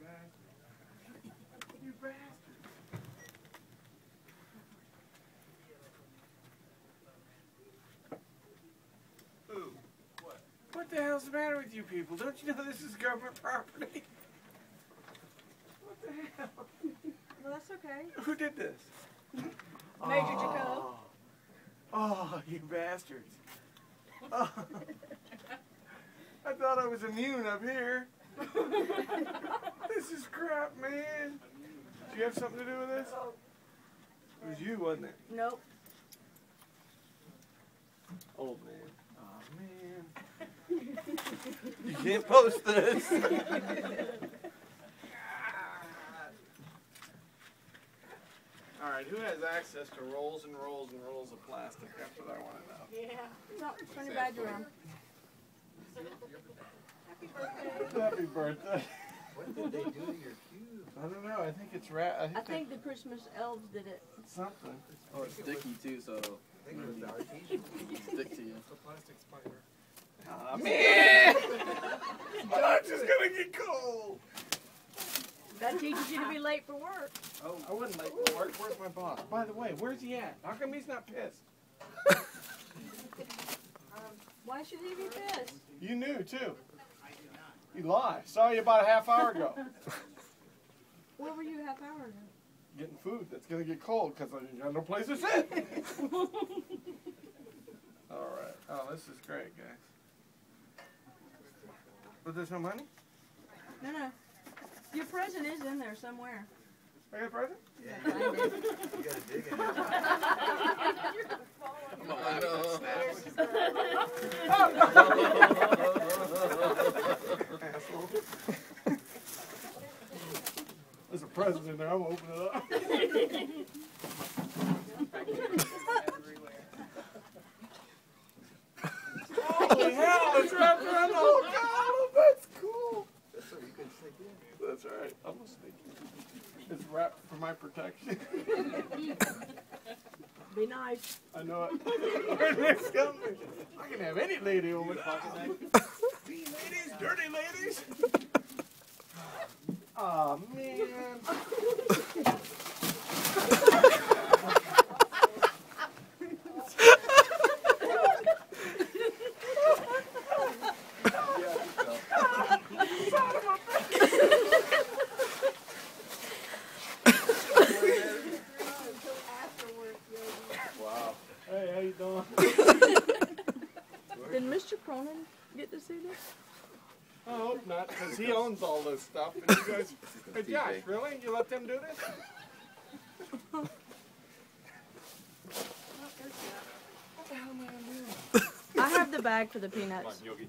bastard. You bastard. What? What the hell's the matter with you people? Don't you know this is government property? What the hell? Well, that's okay. Who did this? Major oh. Jacob. Oh, you bastards. Oh. I thought I was immune up here. this is crap, man. Do you have something to do with this? It was you, wasn't it? Nope. Old man. Oh, man. you can't post this. All right, who has access to rolls and rolls and rolls of plastic? That's what I want to know. Yeah. No, turn your badge around. Happy birthday. What did they do to your cube? I don't know. I think it's rat. I think, I think the Christmas elves did it. it's something. Oh, it's sticky too, so I think it was the artesian. stick to you. The plastic spider. Oh, man! I'm just gonna get cold. That teaches you to be late for work. Oh, I wasn't late for work. Where's my boss? By the way, where's he at? How come he's not pissed? Um, why should he be pissed? You knew too. You lie. Saw you about a half hour ago. Where were you a half hour ago? Getting food that's gonna get cold because I got no place to sit. All right. Oh, this is great, guys. But there's no money. No, no. Your present is in there somewhere. I got a present. Yeah, you gotta dig in it. I know. Asshole. There's a present in there. I'm gonna open it up. Holy hell! It's wrapped around the whole column. Oh, oh, oh, that's cool. So you can sneak in. That's all right. I'm gonna sneak it. It's wrapped for my protection. Be nice. I know it. Where's next company? I can have any lady on my pocket knife. These ladies, dirty ladies. Aw, man. Wow. Hey, how you doing? Did Mr. Cronin get to see this? I hope not, because he owns all this stuff. And you guys, hey Josh, really? You let them do this? What the hell am I gonna do? I have the bag for the peanuts. Yogi.